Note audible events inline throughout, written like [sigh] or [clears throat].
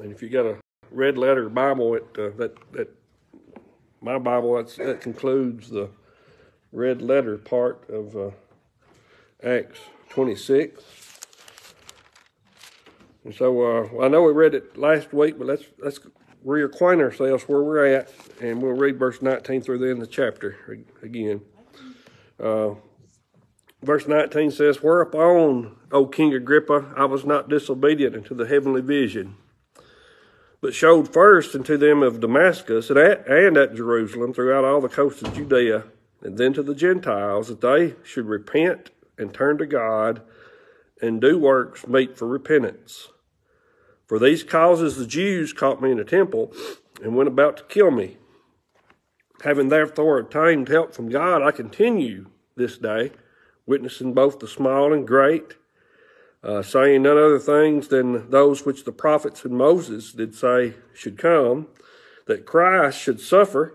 And if you got a red letter Bible, it uh, that that my Bible that's, that concludes the red letter part of uh, Acts 26. And so uh, I know we read it last week, but let's let's reacquaint ourselves where we're at, and we'll read verse 19 through the end of the chapter again. Uh, verse 19 says, Whereupon, O King Agrippa, I was not disobedient unto the heavenly vision, but showed first unto them of Damascus and at, and at Jerusalem throughout all the coast of Judea, and then to the Gentiles, that they should repent and turn to God and do works meet for repentance. For these causes the Jews caught me in the temple and went about to kill me. Having therefore obtained help from God, I continue this day, witnessing both the small and great, uh, saying none other things than those which the prophets and Moses did say should come, that Christ should suffer,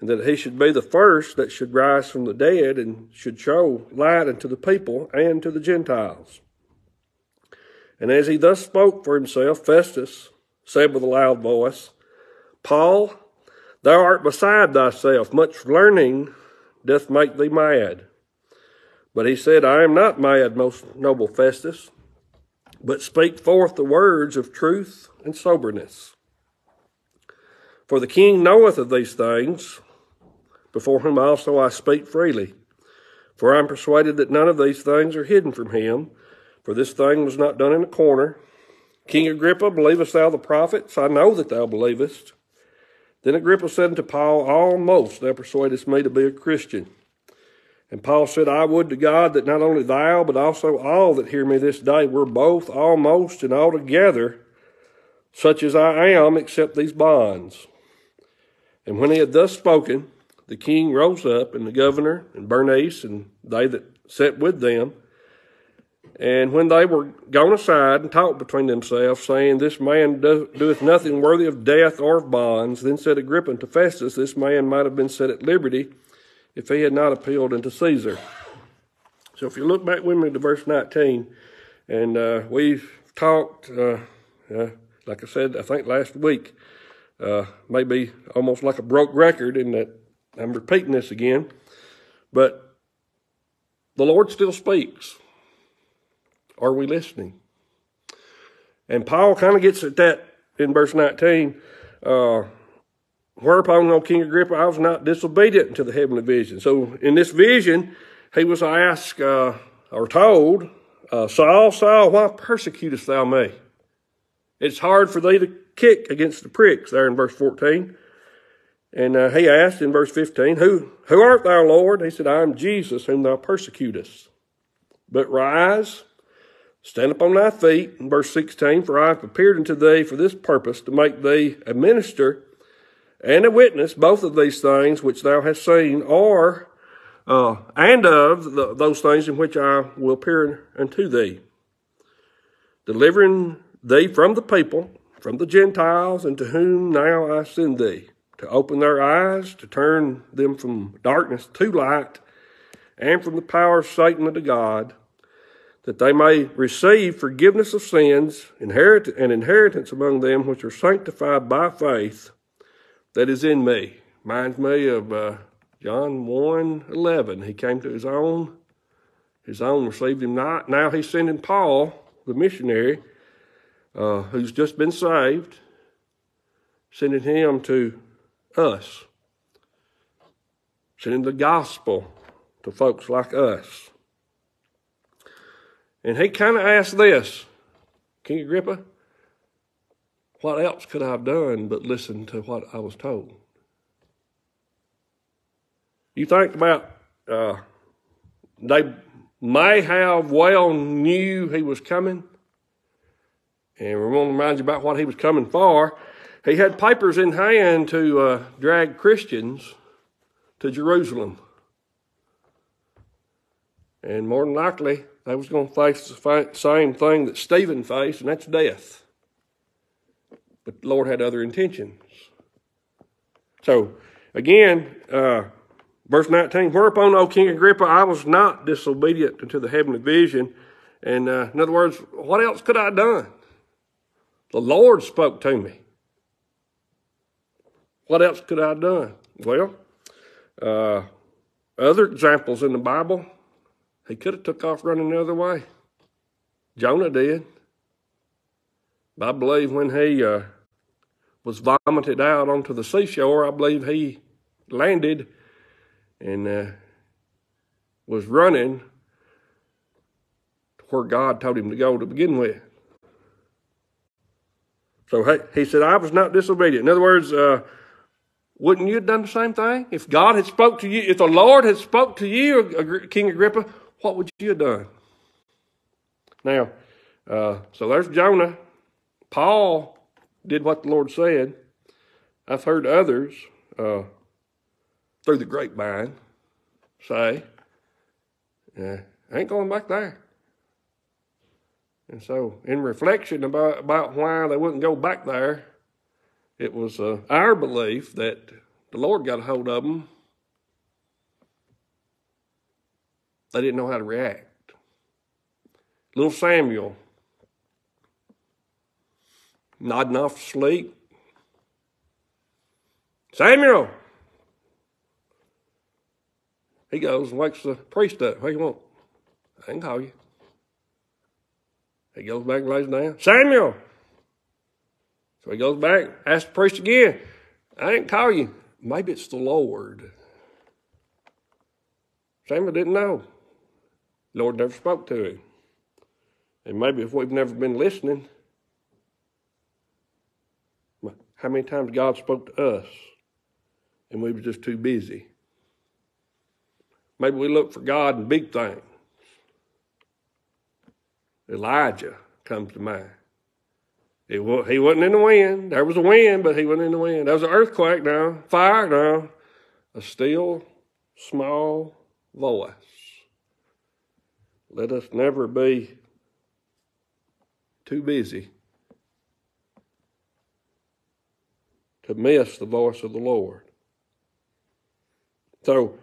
and that he should be the first that should rise from the dead and should show light unto the people and to the Gentiles. And as he thus spoke for himself, Festus said with a loud voice, Paul, thou art beside thyself, much learning doth make thee mad. But he said, I am not mad, most noble Festus, but speak forth the words of truth and soberness. For the king knoweth of these things, before whom also I speak freely. For I am persuaded that none of these things are hidden from him, for this thing was not done in a corner. King Agrippa, believest thou the prophets? I know that thou believest. Then Agrippa said unto Paul, Almost thou persuadest me to be a Christian. And Paul said, I would to God that not only thou, but also all that hear me this day were both almost and altogether such as I am, except these bonds. And when he had thus spoken, the king rose up, and the governor, and Bernice, and they that sat with them. And when they were gone aside and talked between themselves, saying, This man doeth nothing worthy of death or of bonds, then said Agrippa to Festus, This man might have been set at liberty if he had not appealed unto Caesar. So if you look back with me to verse 19, and uh, we've talked, uh, uh, like I said, I think last week, uh, maybe almost like a broke record in that I'm repeating this again, but the Lord still speaks. Are we listening? And Paul kind of gets at that in verse 19. Whereupon, O King Agrippa, I was not disobedient to the heavenly vision. So in this vision, he was asked uh, or told, uh, Saul, Saul, why persecutest thou me? It's hard for thee to kick against the pricks, there in verse 14. And uh, he asked in verse 15, who, who art thou, Lord? He said, I am Jesus, whom thou persecutest. But rise, stand upon thy feet. In verse 16, for I have appeared unto thee for this purpose, to make thee a minister and a witness, both of these things which thou hast seen, or uh, and of the, those things in which I will appear unto thee, delivering thee from the people, from the Gentiles, and to whom now I send thee, to open their eyes, to turn them from darkness to light, and from the power of Satan unto God, that they may receive forgiveness of sins, inherit an inheritance among them which are sanctified by faith that is in me. Reminds me of uh, John 1 11. He came to his own, his own received him not. Now he's sending Paul, the missionary, uh, who's just been saved, sending him to us, sending the gospel to folks like us. And he kind of asked this King Agrippa, what else could I have done but listen to what I was told? You think about uh, they may have well knew he was coming. And we want to remind you about what he was coming for. He had papers in hand to uh, drag Christians to Jerusalem. And more than likely, they was going to face the same thing that Stephen faced, and that's death. But the Lord had other intentions. So, again, uh, verse 19, Whereupon, O King Agrippa, I was not disobedient unto the heavenly vision. And uh, in other words, what else could I have done? The Lord spoke to me. What else could I have done? Well, uh, other examples in the Bible, he could have took off running the other way. Jonah did. I believe when he uh, was vomited out onto the seashore, I believe he landed and uh, was running to where God told him to go to begin with. So hey, he said, I was not disobedient. In other words, uh, wouldn't you have done the same thing? If God had spoke to you, if the Lord had spoke to you, King Agrippa, what would you have done? Now, uh, so there's Jonah. Paul did what the Lord said. I've heard others uh, through the grapevine say, I ain't going back there. And so, in reflection about, about why they wouldn't go back there, it was uh, our belief that the Lord got a hold of them. They didn't know how to react. Little Samuel nodding off to sleep. Samuel! He goes and wakes the priest up. What do you want? I can call you. He goes back and lays down. Samuel! So he goes back, asks the priest again. I didn't call you. Maybe it's the Lord. Samuel didn't know. The Lord never spoke to him. And maybe if we've never been listening, how many times God spoke to us and we were just too busy? Maybe we look for God in big things. Elijah comes to mind. He, he wasn't in the wind. There was a wind, but he wasn't in the wind. There was an earthquake now, fire now, a still, small voice. Let us never be too busy to miss the voice of the Lord. So,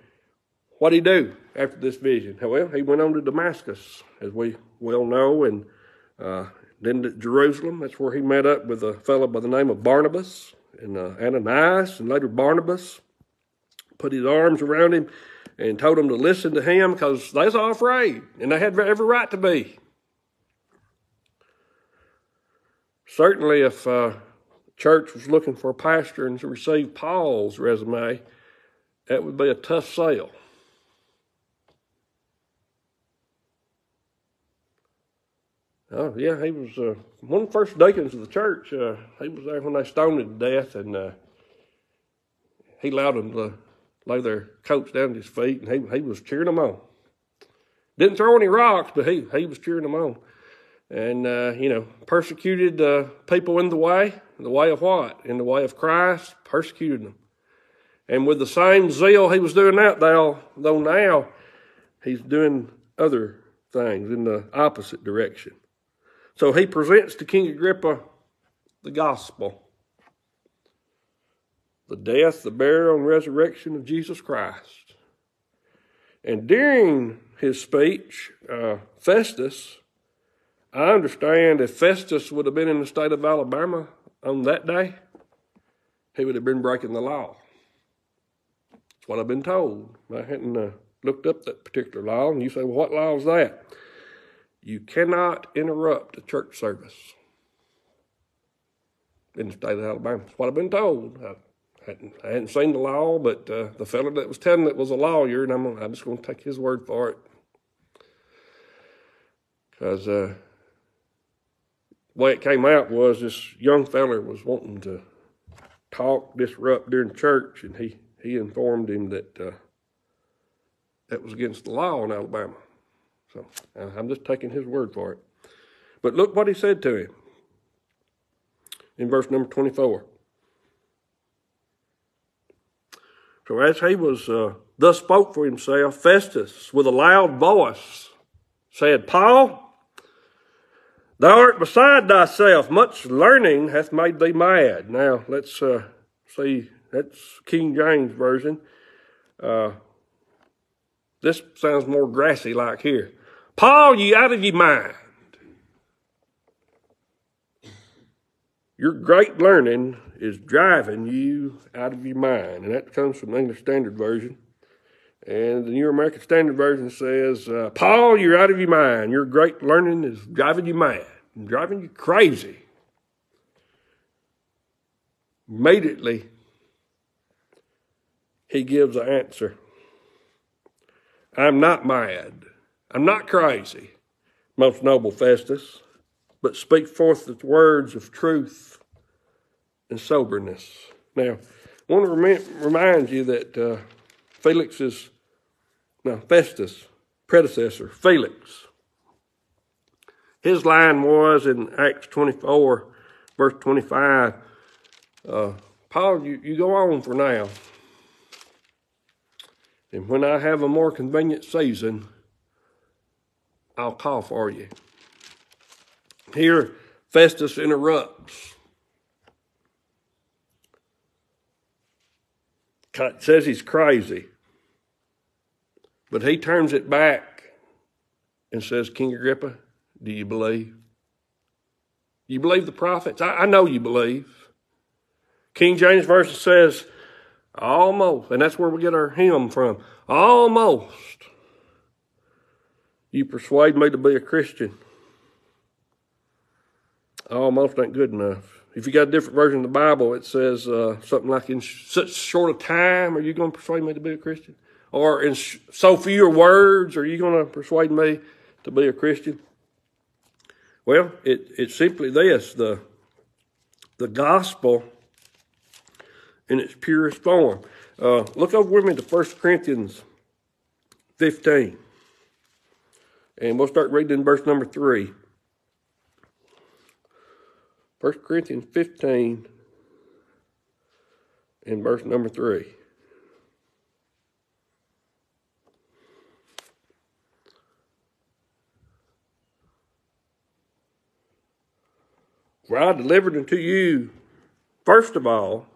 what did he do after this vision? Well, he went on to Damascus, as we well know, and uh, then to Jerusalem. That's where he met up with a fellow by the name of Barnabas and uh, Ananias, and later Barnabas put his arms around him and told him to listen to him because they was all afraid, and they had every right to be. Certainly, if uh, church was looking for a pastor and to receive Paul's resume, that would be a tough sale. Oh yeah, he was uh, one of the first deacons of the church. Uh, he was there when they stoned him to death, and uh, he allowed them to lay their coats down at his feet, and he he was cheering them on. Didn't throw any rocks, but he he was cheering them on, and uh, you know persecuted uh, people in the way, the way of what? In the way of Christ, persecuted them, and with the same zeal he was doing that, though though now he's doing other things in the opposite direction. So he presents to King Agrippa the gospel the death, the burial, and resurrection of Jesus Christ. And during his speech, uh, Festus, I understand if Festus would have been in the state of Alabama on that day, he would have been breaking the law. That's what I've been told. I hadn't uh, looked up that particular law, and you say, well, what law is that? You cannot interrupt a church service in the state of Alabama. That's what I've been told. I hadn't, I hadn't seen the law, but uh, the fellow that was telling it was a lawyer, and I'm, I'm just going to take his word for it. Because uh, way it came out was this young feller was wanting to talk, disrupt during church, and he, he informed him that uh, that was against the law in Alabama. So I'm just taking his word for it. But look what he said to him in verse number 24. So as he was uh, thus spoke for himself, Festus, with a loud voice, said, Paul, thou art beside thyself. Much learning hath made thee mad. Now let's uh, see. That's King James version. Uh, this sounds more grassy like here. Paul, you out of your mind. Your great learning is driving you out of your mind. And that comes from the English Standard Version. And the New American Standard Version says, uh, Paul, you're out of your mind. Your great learning is driving you mad, driving you crazy. Immediately, he gives an answer. I'm not mad. I'm not crazy, most noble Festus but speak forth the words of truth and soberness. Now, I want to remind you that uh, Felix's, now Festus' predecessor, Felix, his line was in Acts 24, verse 25, uh, Paul, you, you go on for now. And when I have a more convenient season, I'll call for you. Here, Festus interrupts. Says he's crazy. But he turns it back and says, King Agrippa, do you believe? You believe the prophets? I, I know you believe. King James Version says, almost, and that's where we get our hymn from. Almost. You persuade me to be a Christian almost ain't good enough. If you got a different version of the Bible, it says uh, something like, "In such short a time, are you going to persuade me to be a Christian?" Or in so few words, are you going to persuade me to be a Christian? Well, it, it's simply this: the the gospel in its purest form. Uh, look over with me to 1 Corinthians 15. And we'll start reading in verse number 3. 1 Corinthians 15 in verse number 3. For I delivered unto you, first of all,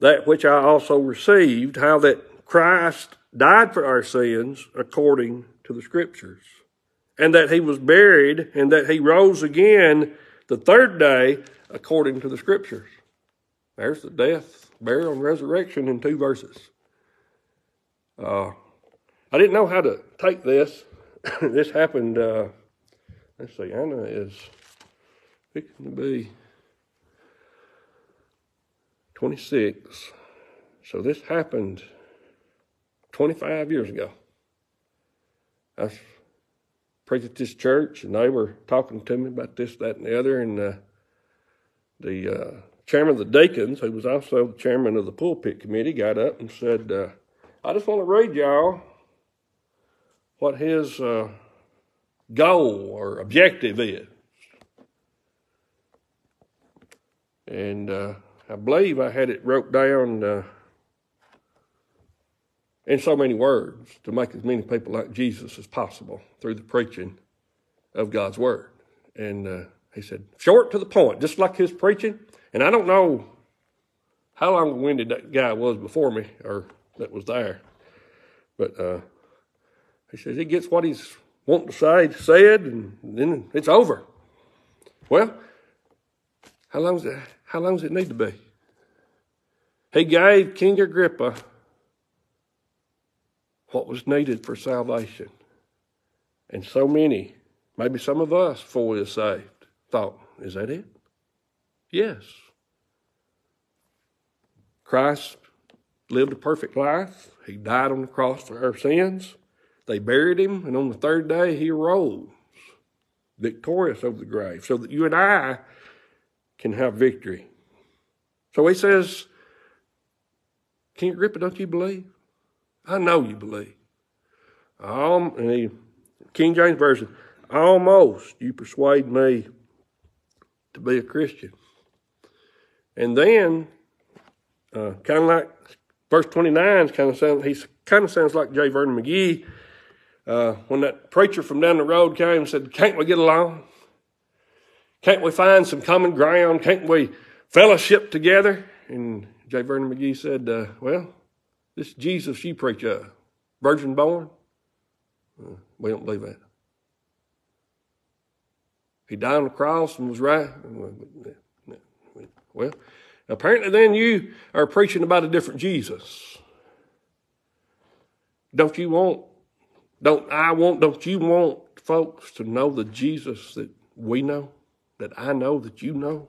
that which I also received, how that Christ died for our sins according to the Scriptures, and that he was buried, and that he rose again the third day, according to the scriptures. There's the death, burial, and resurrection in two verses. Uh, I didn't know how to take this. [laughs] this happened, uh, let's see, Anna is fixing to be 26. So this happened 25 years ago. I preached at this church, and they were talking to me about this, that, and the other. And uh, the uh, chairman of the deacons, who was also the chairman of the pulpit committee, got up and said, uh, "I just want to read y'all what his uh, goal or objective is." And uh, I believe I had it wrote down uh, in so many words to make as many people like Jesus as possible through the preaching of God's word. And uh, he said, short to the point, just like his preaching. And I don't know how long winded that guy was before me or that was there. But uh, he says he gets what he's wanting to say said, and then it's over. Well, how long does it, how long does it need to be? He gave King Agrippa what was needed for salvation. And so many, maybe some of us fully saved, thought, is that it? Yes. Christ lived a perfect life. He died on the cross for our sins. They buried him, and on the third day he rose, victorious over the grave, so that you and I can have victory. So he says, King Agrippa, don't you believe? I know you believe. Um, King James Version, almost you persuade me to be a Christian. And then, uh, kind of like verse 29 kind of sounds, he kind of sounds like J. Vernon McGee. Uh, when that preacher from down the road came and said, Can't we get along? Can't we find some common ground? Can't we fellowship together? And J. Vernon McGee said, uh, Well, this Jesus you preach of, virgin born? Uh, we don't believe that. He died on the cross and was right. Well, apparently then you are preaching about a different Jesus. Don't you want, don't I want, don't you want folks to know the Jesus that we know, that I know, that you know?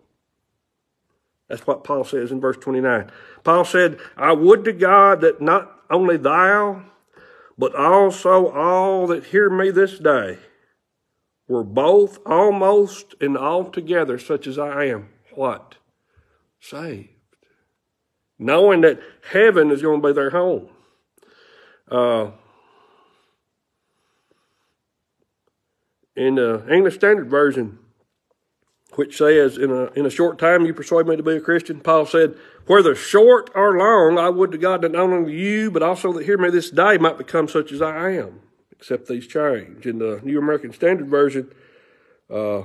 That's what Paul says in verse 29. Paul said, I would to God that not only thou, but also all that hear me this day were both almost and altogether such as I am. What? Saved. Knowing that heaven is going to be their home. Uh, in the English Standard Version, which says, in a, in a short time you persuade me to be a Christian, Paul said, whether short or long, I would to God that not only you, but also that hear me this day might become such as I am, except these change. In the New American Standard Version, uh,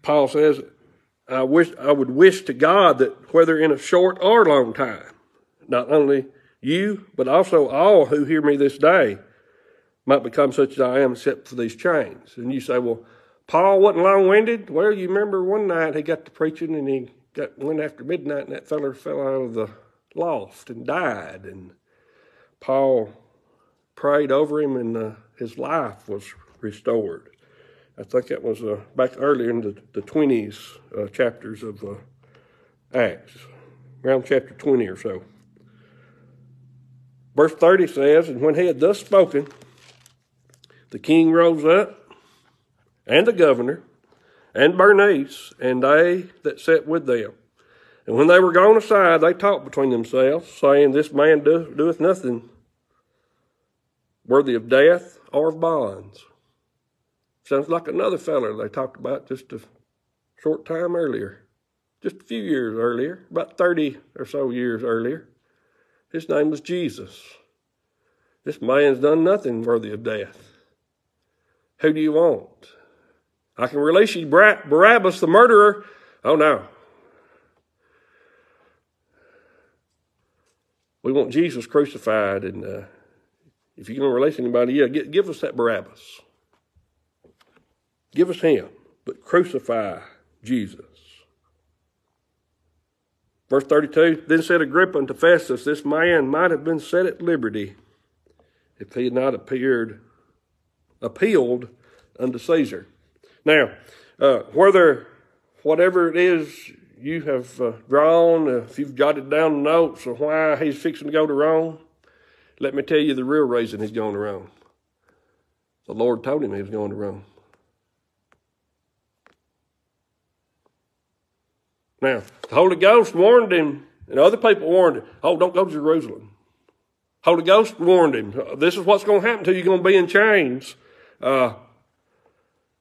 Paul says, I wish I would wish to God that whether in a short or long time, not only you, but also all who hear me this day might become such as I am, except for these chains. And you say, well, Paul wasn't long winded. Well, you remember one night he got to preaching and he got went after midnight and that feller fell out of the loft and died. And Paul prayed over him and uh, his life was restored. I think that was uh, back earlier in the, the 20s uh, chapters of uh, Acts, around chapter 20 or so. Verse 30 says, And when he had thus spoken, the king rose up, and the governor, and Bernice, and they that sat with them. And when they were gone aside, they talked between themselves, saying, This man do, doeth nothing worthy of death or of bonds. Sounds like another feller they talked about just a short time earlier, just a few years earlier, about 30 or so years earlier. His name was Jesus. This man's done nothing worthy of death. Who do you want? I can release you, Barabbas, the murderer. Oh, no. We want Jesus crucified, and uh, if you're going to release anybody, yeah, give, give us that Barabbas. Give us him, but crucify Jesus. Verse 32 Then said Agrippa unto Festus, This man might have been set at liberty if he had not appeared appealed unto Caesar. Now, uh, whether whatever it is you have uh, drawn, uh, if you've jotted down notes of why he's fixing to go to Rome, let me tell you the real reason he's going to Rome. The Lord told him he was going to Rome. Now, the Holy Ghost warned him, and other people warned him, oh, don't go to Jerusalem. Holy Ghost warned him, this is what's going to happen to you. You're going to be in chains. Uh,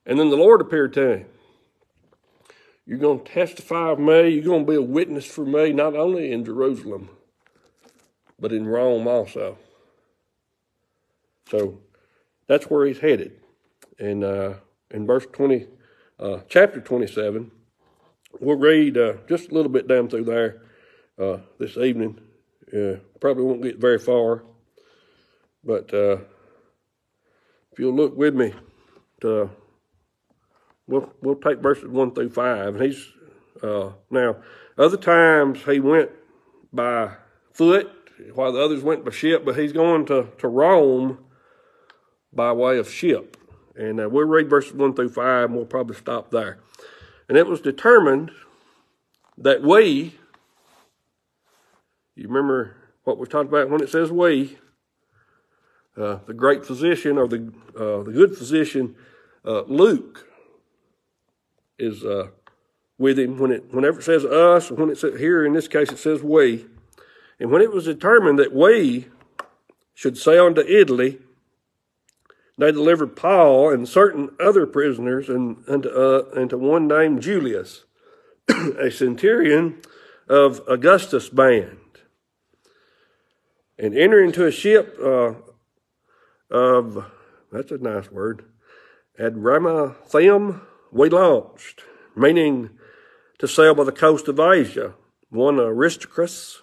and then the Lord appeared to him. You're going to testify of me. You're going to be a witness for me, not only in Jerusalem, but in Rome also. So that's where he's headed. And uh, in verse 20, uh, chapter 27, we'll read uh, just a little bit down through there uh, this evening. probably won't get very far. But uh, you'll look with me to we'll we'll take verses one through five. And he's uh, now other times he went by foot while the others went by ship, but he's going to to Rome by way of ship. And uh, we'll read verses one through five, and we'll probably stop there. And it was determined that we, you remember what we talked about when it says we, uh, the great physician or the uh, the good physician, uh, Luke, is uh, with him. When it whenever it says us, when it says here in this case it says we, and when it was determined that we should sail into Italy, they delivered Paul and certain other prisoners and unto, uh, unto one named Julius, [clears throat] a centurion of Augustus' band, and entering into a ship uh, of that's a nice word, Adramyttium we launched, meaning to sail by the coast of Asia. One Aristarchus,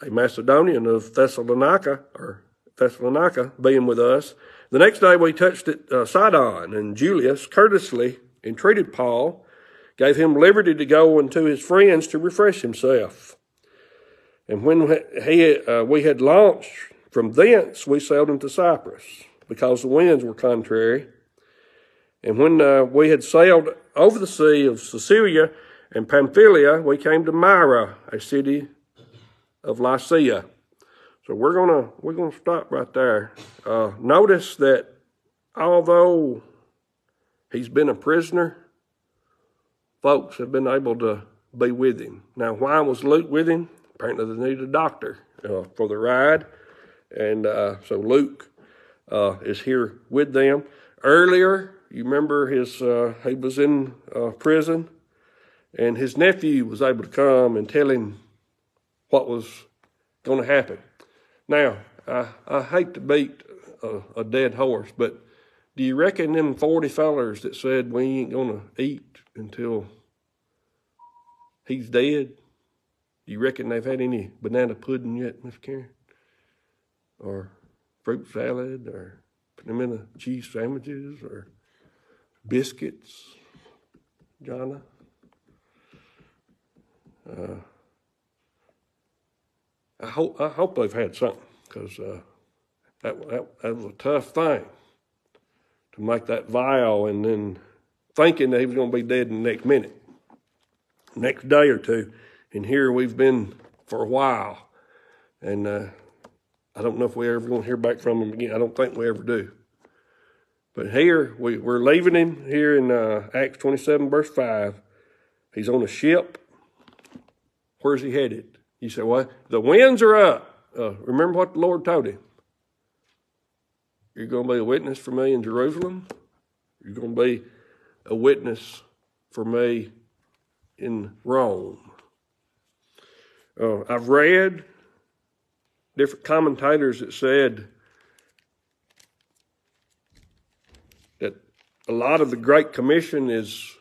a Macedonian of Thessalonica, or Thessalonica, being with us. The next day we touched at uh, Sidon, and Julius courteously entreated Paul, gave him liberty to go unto his friends to refresh himself. And when he, uh, we had launched from thence, we sailed into Cyprus because the winds were contrary. And when uh, we had sailed over the sea of Sicilia and Pamphylia, we came to Myra, a city of Lycia. So we're gonna we're gonna stop right there. Uh, notice that although he's been a prisoner, folks have been able to be with him. Now, why was Luke with him? Apparently, they needed a doctor uh, for the ride, and uh, so Luke uh, is here with them. Earlier, you remember his uh, he was in uh, prison, and his nephew was able to come and tell him what was going to happen. Now, I, I hate to beat a, a, dead horse, but do you reckon them 40 fellers that said we ain't going to eat until he's dead, do you reckon they've had any banana pudding yet, Miss Karen? Or fruit salad, or putting them in pimento cheese sandwiches, or biscuits, Jonna? Uh, I hope I hope they've had something because uh, that, that that was a tough thing to make that vow and then thinking that he was going to be dead in the next minute, next day or two, and here we've been for a while, and uh, I don't know if we ever going to hear back from him again. I don't think we ever do. But here we, we're leaving him here in uh, Acts 27, verse 5. He's on a ship. Where's he headed? He said, Well, the winds are up. Uh, remember what the Lord told him. You're going to be a witness for me in Jerusalem. You're going to be a witness for me in Rome. Uh, I've read different commentators that said that a lot of the Great Commission is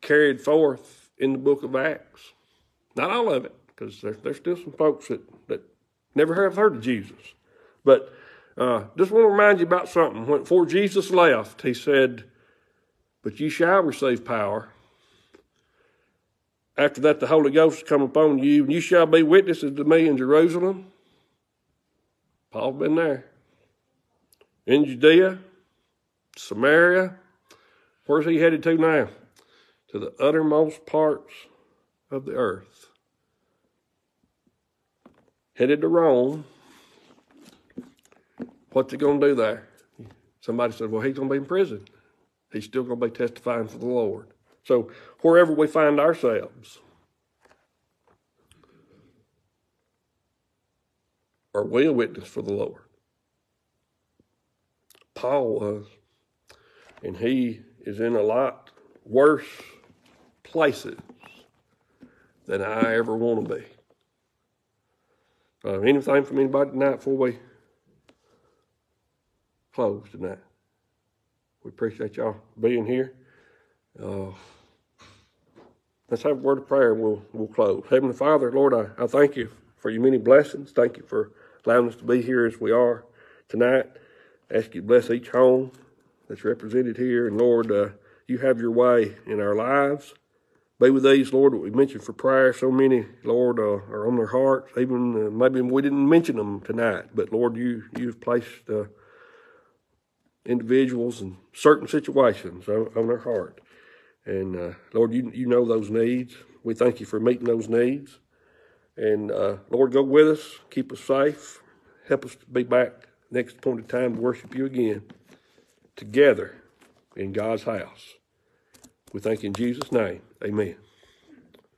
carried forth in the book of Acts. Not all of it because there, there's still some folks that, that never have heard of Jesus. But uh, just want to remind you about something. When, before Jesus left, he said, But you shall receive power. After that, the Holy Ghost come upon you, and you shall be witnesses to me in Jerusalem. Paul's been there. In Judea, Samaria. Where's he headed to now? To the uttermost parts of the earth headed to Rome. What's he going to do there? Somebody said, well, he's going to be in prison. He's still going to be testifying for the Lord. So wherever we find ourselves, are we a witness for the Lord? Paul was, and he is in a lot worse places than I ever want to be. Uh, anything from anybody tonight before we close tonight? We appreciate y'all being here. Uh, let's have a word of prayer and we'll, we'll close. Heavenly Father, Lord, I, I thank you for your many blessings. Thank you for allowing us to be here as we are tonight. I ask you to bless each home that's represented here. And Lord, uh, you have your way in our lives. Be with these, Lord, that we mentioned for prayer. So many, Lord, uh, are on their hearts. Even uh, maybe we didn't mention them tonight, but Lord, you you've placed uh, individuals in certain situations on, on their heart, and uh, Lord, you you know those needs. We thank you for meeting those needs, and uh, Lord, go with us, keep us safe, help us to be back next appointed time to worship you again together in God's house. We thank you in Jesus' name. Amen.